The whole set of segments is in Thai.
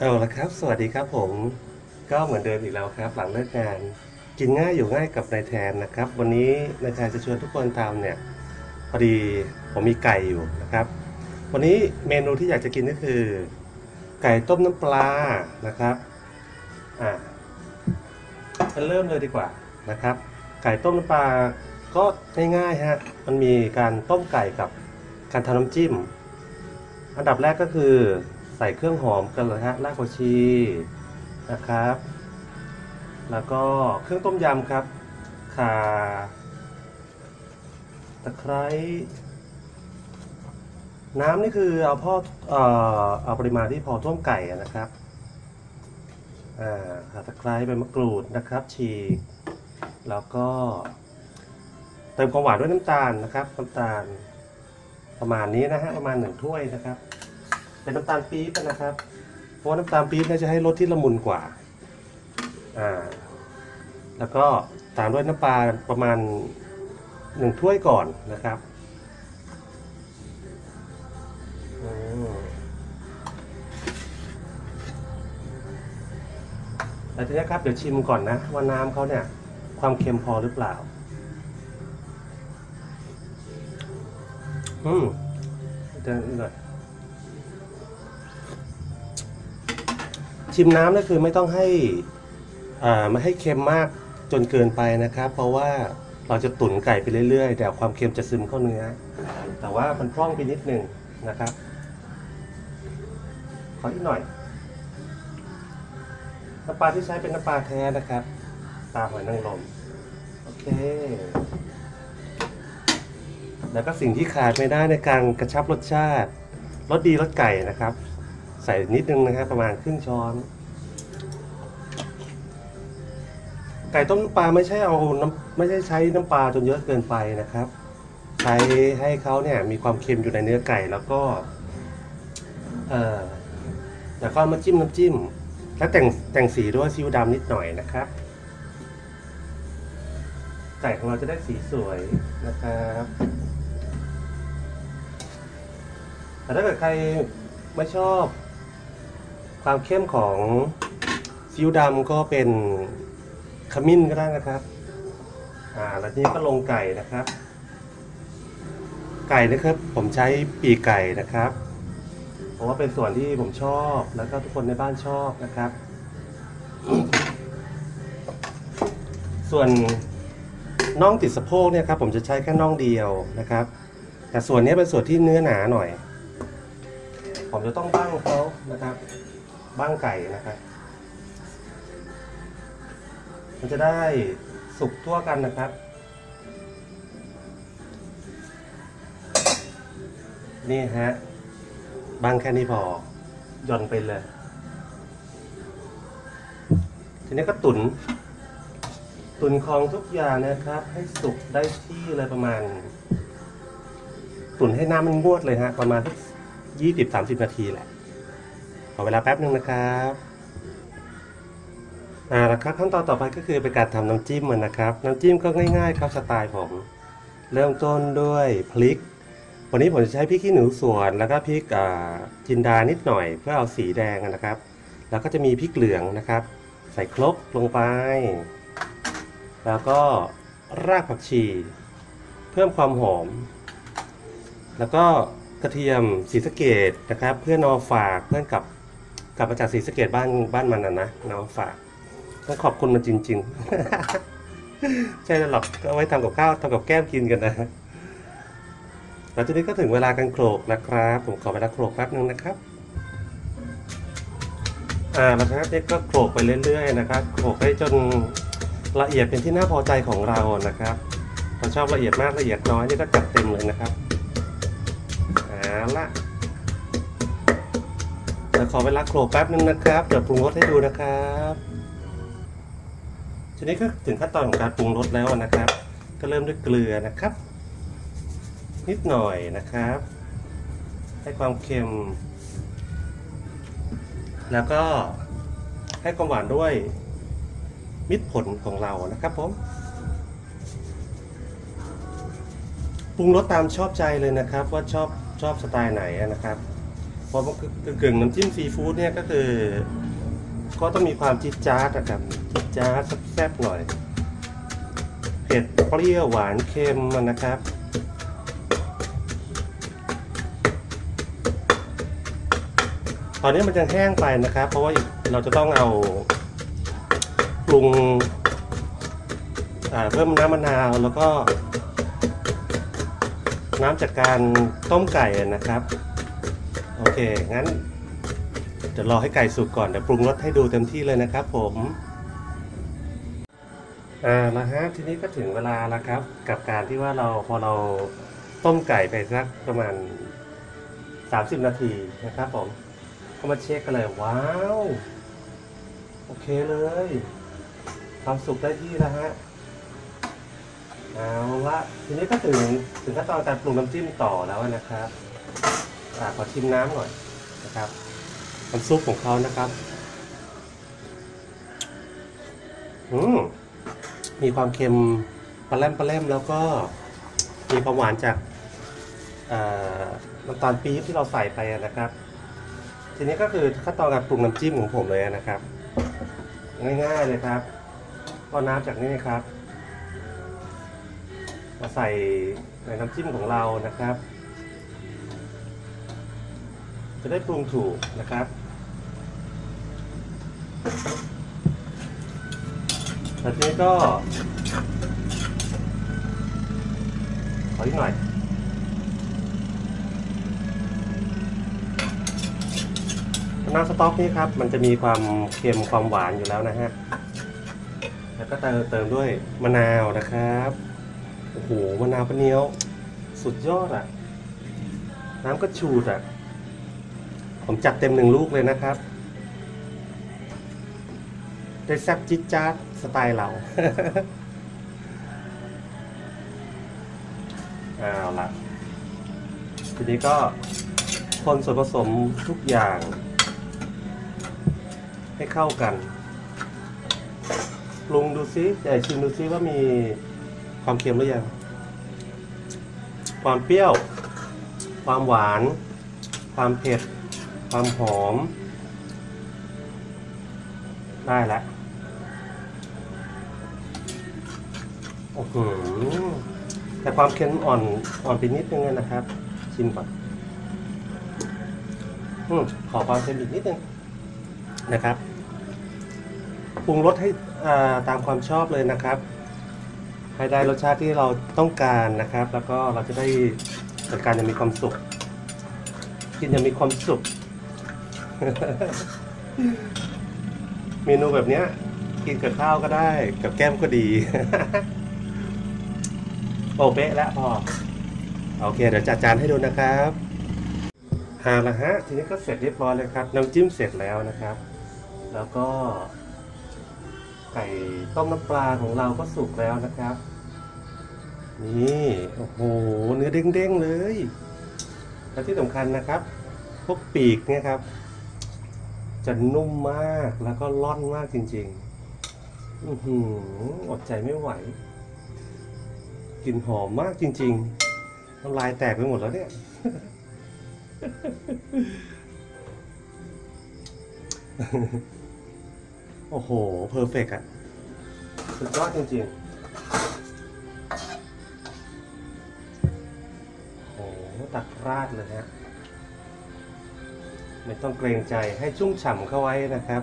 เอาละครับ สวัสดีครับผม ก็เหมือนเดิมอีกแล้วครับ หลังเลิกงาน กินง่ายอยู่ง่ายกับนายแทนนะครับ วันนี้นายแทนจะชวนทุกคนทำเนี่ยพอดีผมมีไก่อยู่นะครับ วันนี้เมนูที่อยากจะกินก็คือ ไก่ต้มน้ำปลานะครับอ่าจะเริ่มเลยดีกว่านะครับ ไก่ต้มน้ำปลาก็ง่ายๆฮะมันมีการต้มไก่กับการทำน้ำจิ้ม อันดับแรกก็คือ ใส่เครื่องหอมกันเลยฮะรากผักชีนะครับ แล้วก็เครื่องต้มยำครับข่าตะไคร้น้ำนี่คือเอาพอเอ่อเอาปริมาณที่พอท่วมไก่นะครับอ่าข่าตะไคร้ใบมะกรูดนะครับ ฉีกแล้วก็เติมความหวานด้วยน้ำตาลนะครับน้ำตาลประมาณนี้นะฮะประมาณหนึ่งถ้วยนะครับ เป็นน้ำตาลปี๊บนะครับ เพราะว่าน้ำตาลปี๊บเนี่ยจะให้รสที่ละมุนกว่าอ่า แล้วก็ตามด้วยน้ำปลาประมาณหนึ่งถ้วยก่อนนะครับอืมแล้วทีนี้ครับเดี๋ยวชิมก่อนนะว่าน้ำเขาเนี่ย ความเค็มพอหรือเปล่า อืมเดี๋ยวหน่อย ชิมน้ำก็คือไม่ต้องให้อ่าไม่ให้เค็มมากจนเกินไปนะครับ เพราะว่าเราจะตุ๋นไก่ไปเรื่อยๆ แต่ความเค็มจะซึมเข้าเนื้อ แต่ว่ามันพร่องไปนิดนึงนะครับ ขออีกหน่อย น้ำปลาที่ใช้เป็นน้ำปลาแท้นะครับปลาหอยนางรมโอเค แล้วก็สิ่งที่ขาดไม่ได้ในการกระชับรสชาติ รสดีรสไก่นะครับ ใส่นิดนึงนะครับประมาณครึ่งช้อน ไก่ต้มปลาไม่ใช่เอาน้ำไม่ใช่ใช้น้ำปลาจนเยอะเกินไปนะครับ ใช้ให้เขาเนี่ยมีความเค็มอยู่ในเนื้อไก่แล้วก็ เอ่อแล้วก็มาจิ้มน้ำจิ้ม แล้วแต่งแต่งสีด้วยซีอิ๊วดำนิดหน่อยนะครับ ไก่ของเราจะได้สีสวยนะครับแต่ถ้าเกิดใครไม่ชอบ ความเข้มของซีอิ๊วดำก็เป็นขมิ้นก็ได้นะครับ อ่า แล้วทีนี้ก็ลงไก่นะครับ ไก่นะครับ ผมใช้ปีกไก่นะครับ เพราะว่าเป็นส่วนที่ผมชอบ แล้วก็ทุกคนในบ้านชอบนะครับ ส่วนน่องติดสะโพกเนี่ยครับผมจะใช้แค่น่องเดียวนะครับ แต่ส่วนนี้เป็นส่วนที่เนื้อหนาหน่อย ผมจะต้องบ้างเขานะครับ บ้างไก่นะครับมันจะได้สุกทั่วกันนะครับ นี่ฮะบ้างแค่นี้พอหย่อนไปเลย ทีนี้ก็ตุน ตุนของทุกอย่างนะครับ ให้สุกได้ที่เลยประมาณ ตุนให้น้ำมันงวดเลยฮะ ประมาณสักยี่สิบสามสิบนาทีแหละ ขอเวลาแป๊บหนึ่งนะครับอ่าแล้วครับขั้นตอนต่อไปก็คือเป็นการทำน้ำจิ้มมันนะครับ น้ำจิ้มก็ง่าย ๆ ครับสไตล์ผมเริ่มต้นด้วยพริก วันนี้ผมจะใช้พริกขี้หนูสวนแล้วก็พริกจินดานิดหน่อย เพื่อเอาสีแดงนะครับ แล้วก็จะมีพริกเหลืองนะครับ ใส่ครกลงไป แล้วก็รากผักชี เพิ่มความหอม แล้วก็กระเทียมสีสะเกดนะครับ เพื่อนอฝากเพื่อนกับ กลับมาจากสีสะเกดบ้านบ้านมันนะนะเอามาฝากต้องขอบคุณมันจริง ๆ ใช่แล้วหรอกก็ไว้ทำกับข้าวทำกับแก้มกินกันนะแล้วทีนี้ก็ถึงเวลาการโขลกนะครับ ผมขอเวลาโขลกแป๊บนึงนะครับอ่าแล้วครับเนี่ยก็โขลกไปเรื่อยๆนะครับโขลกให้จนละเอียดเป็นที่น่าพอใจของเรานะครับถ้าชอบละเอียดมากละเอียดน้อยนี่ก็จัดเต็มเลยนะครับเอาละ ดี๋ยวขอเวลาโขลกแป๊บนึงนะครับ เดี๋ยวปรุงรสให้ดูนะครับทีนี้ก็ถึงขั้นตอนของการปรุงรสแล้วนะครับ ก็เริ่มด้วยเกลือนะครับ นิดหน่อยนะครับ ให้ความเค็ม แล้วก็ให้ความหวานด้วยมิตรผลของเรานะครับผมปรุงรสตามชอบใจเลยนะครับ ว่าชอบชอบสไตล์ไหนนะครับ อมกึ่งน้ำจิ้มซีฟู้ดเนี่ยก็คือ ก็ต้องมีความจิ๊ดจ๊าดนะครับจิ๊ดจ๊าดแซ่บๆหน่อย เผ็ดเปรี้ยวหวานเค็มนะครับตอนนี้มันยังแห้งไปนะครับ เพราะว่าเราจะต้องเอาปรุงเพิ่มน้ำมะนาวแล้วก็ น้ำจากการต้มไก่นะครับ โอเค งั้นเดี๋ยวรอให้ไก่สุกก่อนเดี๋ยวปรุงรสให้ดูเต็มที่เลยนะครับ ผม อ่าล้วฮะทีนี้ก็ถึงเวลาแล้วครับ กับการที่ว่าเราพอเราต้มไก่ไปสักประมาณ 30 นาทีนะครับผมก็มาเช็คกันเลยว้าวโอเคเลยความสุกได้ที่แล้วฮะเอาละทีนี้ก็ถึงถึงขั้นตอนการปรุงน้ำจิ้มต่อแล้วนะครับ อ่าขอชิมน้ำหน่อยนะครับน้ำซุปของเขานะครับอืมมีความเค็มปลาแรมปลาแรมแล้วก็มีความหวานจากน้ำตาลปี๊บที่เราใส่ไปนะครับ ทีนี้ก็คือขั้นตอนการปรุงน้ำจิ้มของผมเลยนะครับ ง่ายๆเลยครับก็น้ำจากนี้ครับ มาใส่ในน้ำจิ้มของเรานะครับ จะได้ปรุงถูกนะครับแล้วทีนี้ก็ ขออีกหน่อยน้ำสต๊อกนี่ครับ มันจะมีความเค็มความหวานอยู่แล้วนะฮะ แล้วก็เติมเติมด้วยมะนาวนะครับ โอ้โห มะนาวปะเนียว สุดยอดอะ น้ำก็ชูดอะ ผมจัดเต็มหนึ่งลูกเลยนะครับ ได้แซบจิ๊ดจ๊าดสไตล์เราเอาละทีนี้ก็คนส่วนผสมทุกอย่าง ให้เข้ากันปรุงดูซิใหญ่ชิมดูซิว่ามีความเค็มหรือยัง ความเปรี้ยว ความหวาน ความเผ็ด ความหอม ได้แล้วโอ้โหแต่ความเค็มอ่อนอ่อนไปนิดนึงนะครับ ชิมก่อนอมขอความเค็มอีกนิดนึงนะครับปรุงรสให้อ่าตามความชอบเลยนะครับ ให้ได้รสชาติที่เราต้องการนะครับ แล้วก็เราจะได้จัดการอย่างมีความสุข กินอย่างมีความสุข เมนูแบบเนี้ย กินกับข้าวก็ได้ กับแก้มก็ดี โอเป๊ะแล้วพอ โอเค เดี๋ยวจัดจานให้ดูนะครับเอาละฮะ ทีนี้ก็เสร็จเรียบร้อยเลยครับ น้ำจิ้มเสร็จแล้วนะครับ แล้วก็ ไก่ต้มน้ำปลาของเราก็สุกแล้วนะครับ นี่ โอ้โห เนื้อเด้งๆเลย และที่สำคัญนะครับ พวกปีกเนี่ยครับ จะนุ่มมากแล้วก็ร่อนมากจริงๆ อือหืออดใจไม่ไหวกลิ่นหอมมากจริงๆน้ำลายแตกไปหมดแล้วเนี่ย โอ้โห เพอร์เฟกอะสุดยอดจริงๆโอ้โหตักราดเลยฮะ ไม่ต้องเกรงใจให้ชุ่มฉ่ำเข้าไว้นะครับ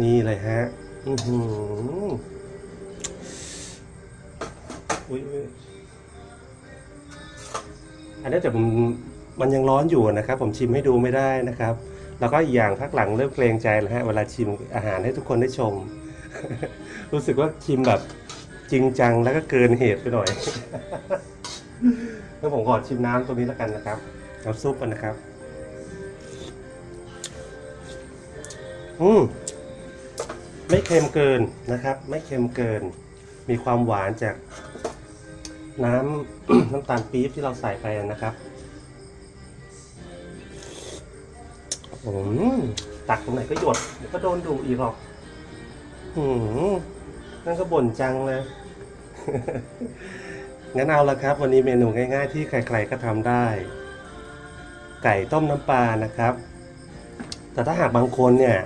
นี่เลยฮะอือหืออุ้ยอันนี้แต่ผมมันยังร้อนอยู่นะครับ ผมชิมให้ดูไม่ได้นะครับ แล้วก็อีกอย่างพักหลังเริ่มเกรงใจแล้วฮะเวลาชิมอาหารให้ทุกคนได้ชม รู้สึกว่าชิมแบบจริงจังแล้วก็เกินเหตุไปหน่อย แล้วผมขอชิมน้ำตัวนี้แล้วกันนะครับน้ำซุปกันนะครับ อืมไม่เค็มเกินนะครับ ไม่เค็มเกิน มีความหวานจากน้ำ น้ำตาลปี๊บที่เราใส่ไปนะครับอืมตักตรงไหนก็หยดเดี๋ยวก็โดนดุอีกหรอกอืมนั่นก็บ่นจังเลย งั้นเอาละครับ วันนี้เมนูง่าย ๆ ที่ใครๆก็ทำได้ ไก่ต้มน้ำปลานะครับ แต่ถ้าหากบางคนเนี่ย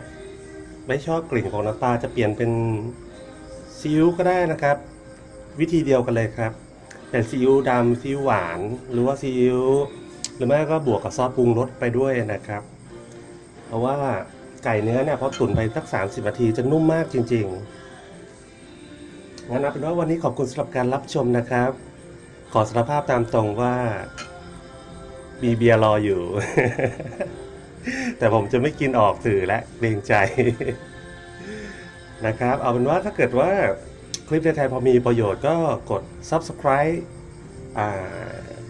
ไม่ชอบกลิ่นของน้ำปลาจะเปลี่ยนเป็นซีอิ๊วก็ได้นะครับ วิธีเดียวกันเลยครับเป็นซีอิ๊วดำซีอิ๊วหวาน หรือว่าซีอิ๊วหรือไม่ก็บวกกับซอสปรุงรสไปด้วยนะครับ เพราะว่าไก่เนื้อเนี่ยพอตุ๋นไปสัก 30นาทีจะนุ่มมากจริง ๆงั้นเอาเป็นว่าวันนี้ขอบคุณสำหรับการรับชมนะครับ ขอสารภาพตามตรงว่า มีเบียร์รออยู่ แต่ผมจะไม่กินออกสื่อและเกรงใจ นะครับ เอาเป็นว่าถ้าเกิดว่าคลิปในไทยพอมีประโยชน์ก็กด subscribe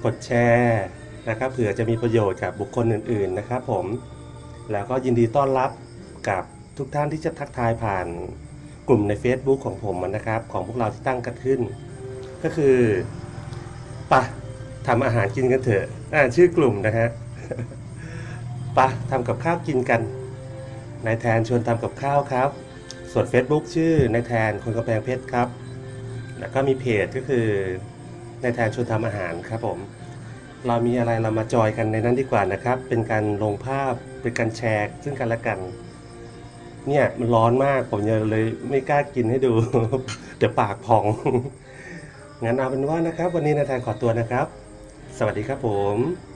กดแชร์นะครับเผื่อจะมีประโยชน์กับบุคคลอื่น ๆ นะครับผม แล้วก็ยินดีต้อนรับกับทุกท่านที่จะทักทายผ่านกลุ่มใน Facebook ของผมนะครับ ของพวกเราที่ตั้งกันขึ้น ก็คือ ปะทำอาหารกินกันเถอะอ่าชื่อกลุ่มนะฮะปะทำกับข้าวกินกันนายแทนชวนทำกับข้าวครับ ส่วน Facebook ชื่อนายแทนคนกำแพงเพชรครับ แล้วก็มีเพจก็คือนายแทนชวนทำอาหารครับผม เรามีอะไรเรามาจอยกันในนั้นดีกว่านะครับ เป็นการลงภาพเป็นการแชร์ ซึ่งกันและกัน เนี่ยมันร้อนมากผมเลยไม่กล้ากินให้ดู เดี๋ยวปากพอง งั้นเอาเป็นว่านะครับ วันนี้นายแทนขอตัวนะครับ สวัสดีครับผม